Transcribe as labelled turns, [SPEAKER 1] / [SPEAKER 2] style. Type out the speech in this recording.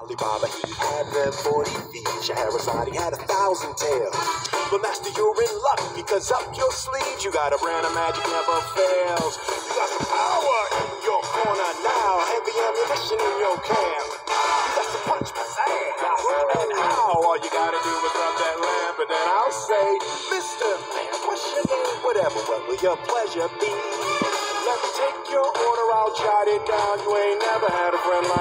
[SPEAKER 1] Alibaba, he had them 40 feet. Scheherazade had a thousand tails. But master, you're in luck because up your sleeves you got a brand of magic never fails. You got some power in your corner now, heavy ammunition in your camp. You got some punch pizzazz. And how? All you gotta do is rub that lamp, and then I'll say, Mr. Man, what's your name? Whatever, what will your pleasure be? Let me take your order, I'll jot it down. You ain't never had a friend like.